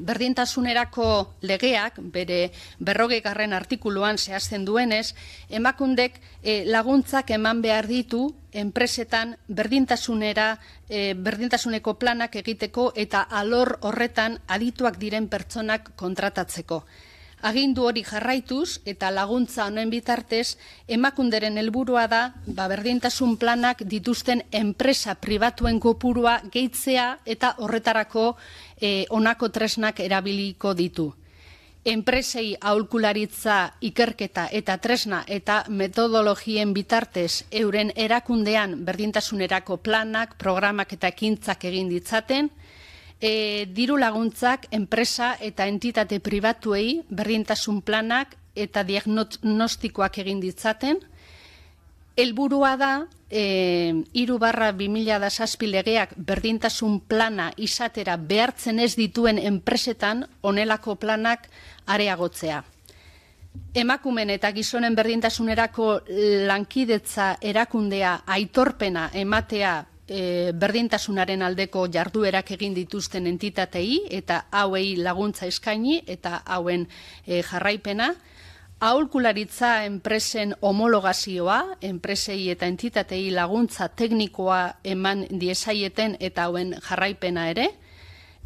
berdintasunerako legeak, bere berrogegarren artikuluan zehazten duenez, emakundek e, laguntzak eman behar ditu enpresetan berdintasunera, e, berdintasuneko planak egiteko eta alor horretan adituak diren pertsonak kontratatzeko. Agindu hori jarraituz eta laguntza honen bitartez, emakunderen helburua da, ba, berdintasun planak dituzten enpresa pribatuen kopurua gehitzea eta horretarako e, onako tresnak erabiliko ditu. Enpresei aholkularitza ikerketa eta tresna eta metodologien bitartez euren erakundean berdintasunerako planak, programak eta ekintzak egin ditzaten, e, diru laguntzak enpresa eta entitate pribatuei berdintasun planak eta diagnostikoak egin ditzaten. Helburua da, e, iru barra 2000 da legeak berdintasun plana izatera behartzen ez dituen enpresetan onelako planak areagotzea. Emakumen eta gizonen berdintasunerako lankidetza erakundea aitorpena ematea e, berdintasunaren aldeko jarduerak egin dituzten entitatei eta hauei laguntza eskaini eta hauen e, jarraipena. Aholkularitza enpresen homologazioa, enpresei eta entitatei laguntza teknikoa eman diesaieten eta hauen jarraipena ere,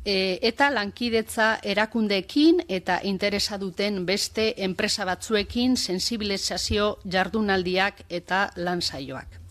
e, eta lankidetza erakundeekin eta interesa duten beste enpresa batzuekin sensibilizazio jardunaldiak eta lansaioak.